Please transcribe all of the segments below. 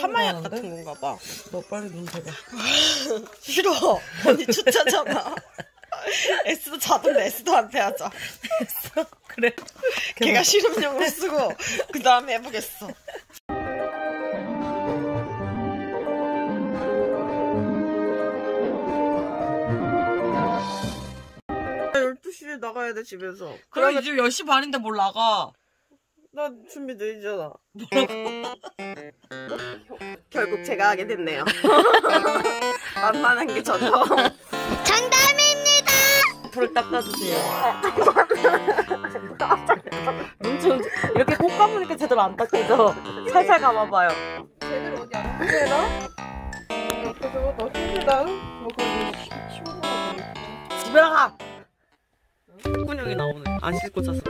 파마약 같은 건가 봐. 너 빨리 눈 대봐. 싫어. 언니 추천잖아. S도 자던데 S도한테 하자. 그래. 걔가 실험용으로 쓰고 그 다음에 해보겠어. 12시에 나가야 돼, 집에서. 그럼 이제 10시 반인데 뭘 나가. 나 준비 늦잖아. 결국 제가 하게 됐네요. 만만한 게 저죠. 불을 닦아주세요. 눈좀 이렇게 꼭 감으니까 제대로 안 닦이죠? 살살 감아봐요. 제대로 어디 안 되나? 옆에서 너 힘들다. 뭐 거기 쉬운 거 집에 나가! 콧구녕이 나오네. 안 씻고 잤어.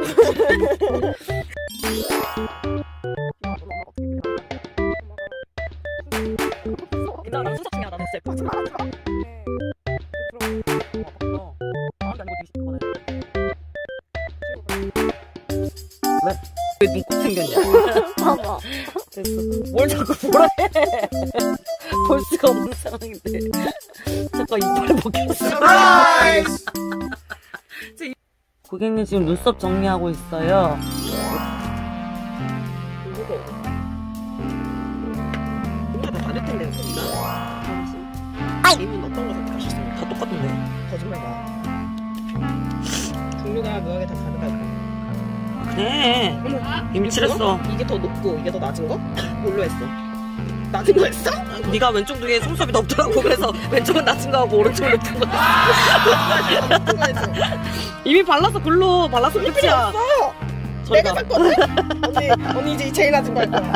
나, 난 수사팅이야. 나는 진짜 하지 마, 하지 마. 왜 눈곱 생겼냐? 봐봐. 됐어. 뭘 자꾸 보라 해. 볼 수가 없는 상황인데. 잠깐 이빨 벗겼어. 고객님 지금 눈썹 정리하고 있어요. 우리가 다 다를 텐데, 어떤 거 선택하셨습니까? 다 똑같은데. 거짓말 마. 종류가 묘하게 다 다르다고. 그래. 이미 칠했어. 이게 더 높고 이게 더 낮은 거? 뭘로 했어? 낮은 거 했어? 네가 왼쪽 눈에 속썹이 높더라고. 그래서 왼쪽은 낮은 거 하고 오른쪽은 높은 거. 이미 발라서 글로 발라서 끝이야. 어, 내가 샀거든? 언니, 언니 이제 제일 낮은 거 할 거야.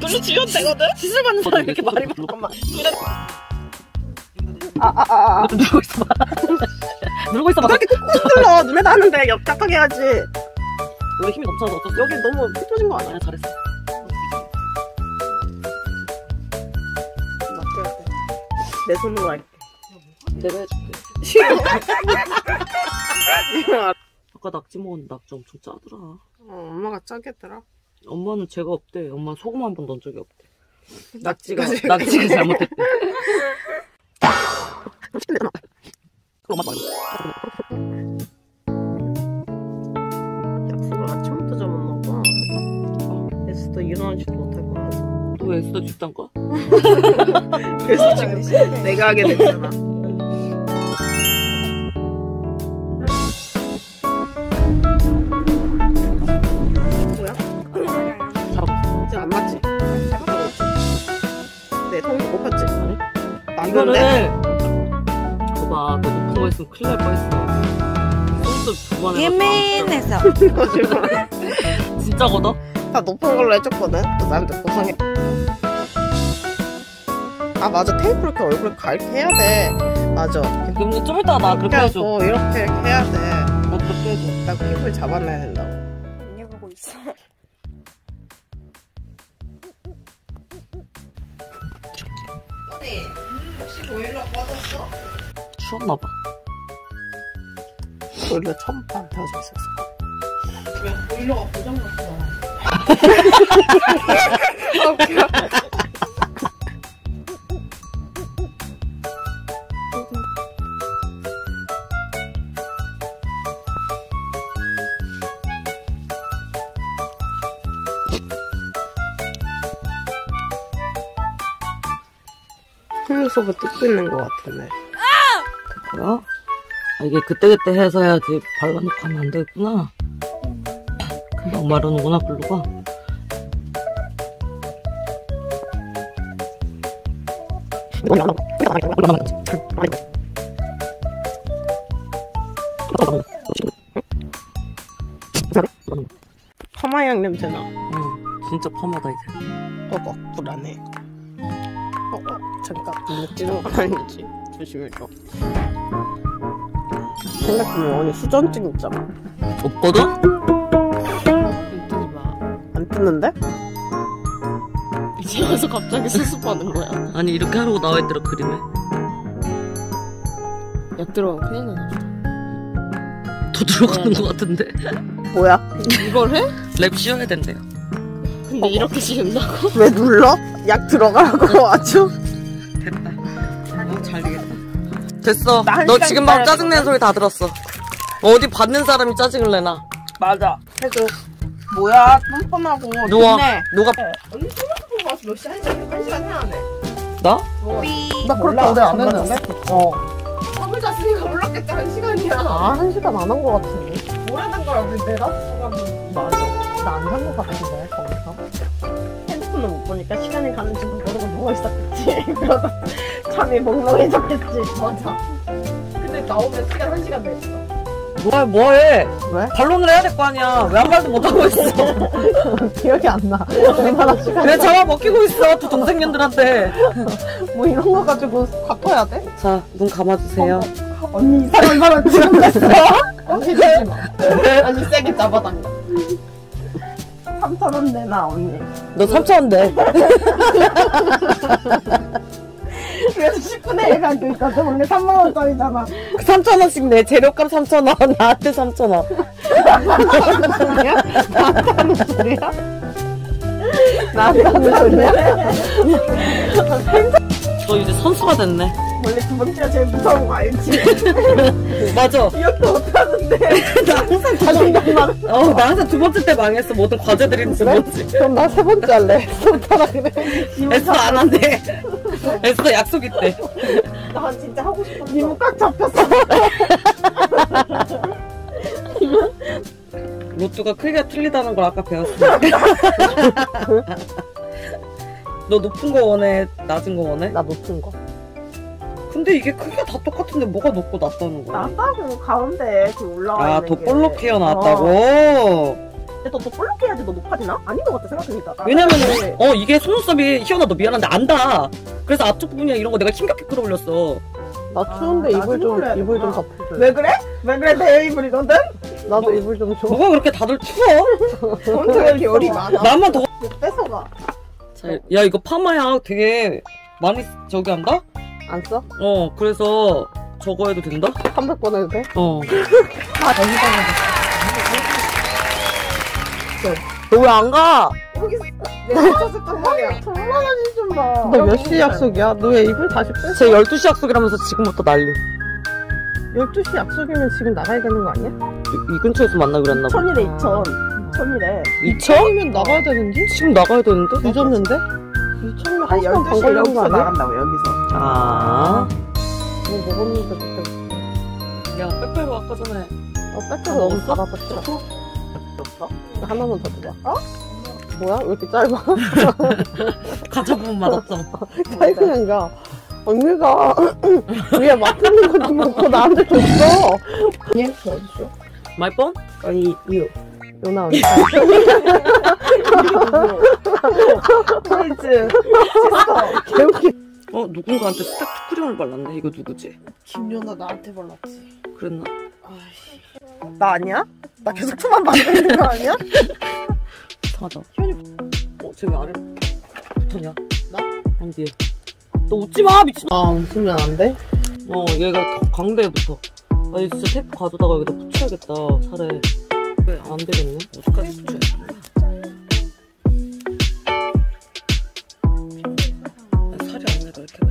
글로 지면 되거든? 시술 받는 사람 이렇게 말이 많아. 잠깐만. 누르고 있어봐. 누르고 있어봐. 그렇게 꾹꾹 눌러. 눈에 닿는데 옆짝하게 해야지. 원래 힘이 넘쳐서 어쩔 여기 너무 삐뚤어진 거 아니야? 잘했어. 내 손으로 할게. 내가 해줄게. 싫어. 아까 낙지 먹었는데 낙지 엄청 짜더라. 어, 엄마가 짜겠더라. 엄마는 죄가 없대. 엄마 소금 한 번 넣은 적이 없대. 낙지가 낙지가 잘못했대. 엄마 일어나지도 못할 거면서. 너왜 애써 집단 거야? 그래서 지금 내가 하게 됐잖아. 뭐야? 이제 안 맞지? 내 통이? 아니? 맞는데? 이거를 봐봐 너 높은 거 했으면 큰일 날 뻔했어 손톱 두번 해서 거짓말. 진짜거든? 다 높은 걸로 해줬거든? 그 사람들 고생해. 아, 맞아. 테이프 이렇게 얼굴 가리게 해야 돼. 맞아. 그럼 좀 이따가 나 그렇게 해줘 하고 이렇게 이렇게 해야 돼. 나 그렇게 해줘 나 피부를 잡아내야 된다고. 입력하고 있어. 언니, 혹시 보일러 꺼졌어? 추웠나봐 원래 처음 반 태워져 있었어. 왜 보일러가 고장났어? 속눈썹을 뜯고 있는 것 같은데. 뭐야? 아, 이게 그때그때 해서 해야지 발라놓고 하면 안 되겠구나 금방 마르는구나 블루가 파마향 냄새나. 응, 진짜 파마다 이제 어거 불안해. 어 어 잠깐 눈에 찌는 건 아니지. 조심해줘. 생각해보면 언니 수전증 있잖아. 없거든? 뜨지 마. 안 뜨는데? 와서 갑자기 수습하는 거야. 아니 이렇게 하라고 나와 있더라 그림에 약 들어가면 큰일 나나. 더 들어가는 것 같은데 뭐야? 이걸 해? 랩 씌워야 된대요 근데 이렇게 씌운다고? 왜 눌러? 약 들어가라고 아주? 됐다. 어, 잘 되겠다. 됐어. 너 지금 막 짜증내는 소리 다 들었어. 어디 받는 사람이 짜증을 내나. 맞아. 해줘. 뭐야, 뻔뻔하고. 누워. 좋네. 누가, 언 봐서 몇 시? 한 시간, 한 시간 해야 돼. 나? 나 그렇게 오래 안 했는데? 어. 잠을 잤으니까 몰랐겠다, 한 시간이야. 아, 한 시간 안 한 거 같은데. 오래된 거야, 우리 내가 시간 맞아. 나안산거 같은데, 거기서. 핸드폰을 못 보니까 시간이 가는 줄 모르고 누워 있었겠지. 그러다 잠이 몽롱해졌겠지. 맞아. 근데 나오면 시간 한 시간 됐어. 뭐해, 뭐해. 왜? 반론을 해야 될 거 아니야. 왜한 말도 못 하고 있어. 기억이 안 나. 얼마나 시간이. 왜 잡아 먹히고 있어, 두 동생년들한테. 뭐 이런 거 가지고 갚아야 돼? 자, 눈 감아주세요. 언니 이상 얼마나 지금 됐어? 언니 되지 마. 언니 세게 잡아당겨. 3천원 내놔 언니. 너 3천원 내. 그래서 10분의 1 가지고 있거든. 원래 3만원짜리잖아. 3천원씩 내. 재료값 3천원. 나한테 3천원. 소리야? 나한테 하는 소리야? 나한테 하는 소리야? 너 이제 선수가 됐네. 원래 두 번째가 제일 무서운 거 알지? 맞아. 기억도 못하는데. 나 항상 자신감만. 어, 나 항상 두 번째 때 망했어. 모든 과제들이 두 번째. 그럼 나 세 번째 할래. 손타라 그래. 애써 안 한대. 애써 약속 있대. 나 진짜 하고 싶었어. 니무 꽉 잡혔어. 로또가 크기가 틀리다는 걸 아까 배웠어. 너 높은 거 원해? 낮은 거 원해? 나 높은 거. 근데 이게 크기가 다 똑같은데 뭐가 높고 낮다는 거야? 나다고 가운데 그 올라와 아, 있는 게. 돋볼록 나왔다고? 근데 너 돋볼록 해야지 너 높아지나? 아닌 것 같아 생각해보니까. 왜냐면, 네. 어, 이게 속눈썹이, 희연아, 너 미안한데, 안다. 그래서 앞쪽 부분이랑 이런 거 내가 힘겹게 끌어올렸어. 나 추운데 아, 이불 좀 이불 좀 덮어줘. 왜 그래? 왜 그래? 내 이불이거든? 나도 뭐- 이불 좀 줘. 뭐가 그렇게 다들 추워? 언제 왜 이렇게 열이 많아? 나만 더. 뺏어가. 자, 야, 이거 파마야 되게 많이 저기 한다? 안 써? 어, 그래서 저거 해도 된다? 300번 해도 돼? 어. 너왜안 가? 여기서 내가 뺏었단 말이야. 천만 원이 좀 봐. 너몇 시 약속이야? 너왜 이불 다시 뺐어? 제 12시 약속이라면서 지금부터 난리. 12시 약속이면 지금 나가야 되는 거 아니야? 이, 이 근처에서 만나기로 했나 봐. 천일에 2천. 천일에. 2천? 이면 나가야 되는지? 지금 나가야 되는데? 늦었는데? 2천이면 아니, 1시간 반 12시에 걸리는 거 아니야? 나간다고, 여기서. 아. 뭐 먹었는데 그때. 야, 빼빼로 아까 전에. 어, 뺏겨서 너무 달아서 싫어. 없어? 하나만 더 줘봐. 어? 뭐야? 왜 이렇게 짧아? 가져보면 맛없잖아. 짧으니까. 언니가 위에 맡는 것도 놓고 나한테 줬어. 얘 어디죠? 마이 뻔? 아니, 유. 요나 언니. 프리즈. 개웃기. 어, 누군가한테 스탁 크림을 발랐네. 이거 누구지? 김연아 나한테 발랐지. 그랬나? 나 아니야? 나 계속 투만 만드는 거 아니야? 이상하다. 희연이, 어, 쟤왜 아래 붙었냐? 나? 아니, 뒤에. 너 웃지 마, 미친. 아, 웃으면 안 돼? 어, 얘가 광대에 붙어. 아니, 진짜 테이프 가져다가 여기다 붙여야겠다, 살에. 왜, 안 되겠네? 어디까지 붙여야 되나? 아, 살이 안 내가 이렇게 봐.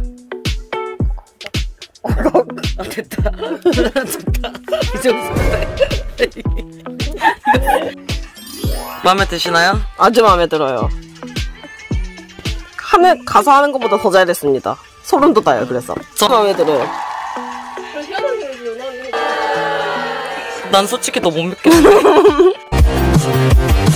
아, 됐다. 됐다. 이제 웃었다. 마음에 드시나요? 아주 마음에 들어요. 하는, 가서 하는 것보다 더 잘했습니다. 소름 돋아요, 그래서. 저- 마음에 들어요. 난 솔직히 너 못 믿겠어.